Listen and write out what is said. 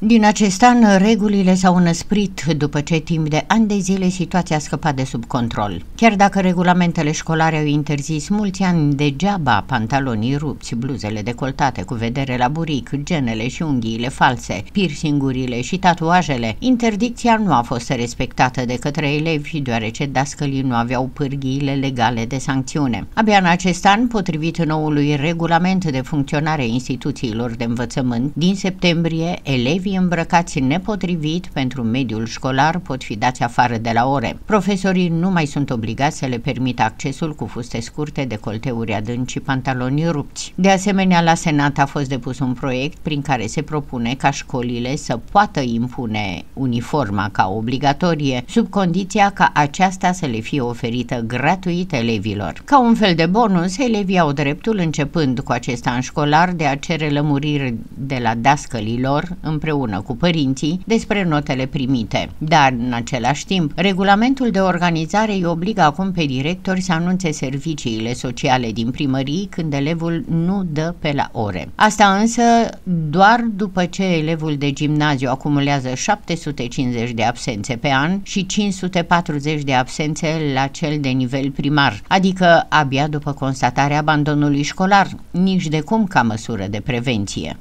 Din acest an, regulile s-au înăsprit după ce timp de ani de zile situația a scăpat de sub control. Chiar dacă regulamentele școlare au interzis mulți ani degeaba pantalonii rupți, bluzele decoltate cu vedere la buric, genele și unghiile false, piercingurile și tatuajele, interdicția nu a fost respectată de către elevi deoarece dascălii nu aveau pârghiile legale de sancțiune. Abia în acest an, potrivit noului regulament de funcționare a instituțiilor de învățământ, din septembrie, elevii elevii îmbrăcați nepotrivit pentru mediul școlar pot fi dați afară de la ore. Profesorii nu mai sunt obligați să le permită accesul cu fuste scurte, decolteuri adânci și pantaloni rupți. De asemenea, la Senat a fost depus un proiect prin care se propune ca școlile să poată impune uniforma ca obligatorie, sub condiția ca aceasta să le fie oferită gratuit elevilor. Ca un fel de bonus, elevii au dreptul, începând cu acest an școlar, de a cere lămuriri de la dascălilor împreună împreună cu părinții despre notele primite. Dar, în același timp, regulamentul de organizare îi obligă acum pe directori să anunțe serviciile sociale din primării când elevul nu dă pe la ore. Asta însă doar după ce elevul de gimnaziu acumulează 750 de absențe pe an și 540 de absențe la cel de nivel primar, adică abia după constatarea abandonului școlar, nici de cum ca măsură de prevenție.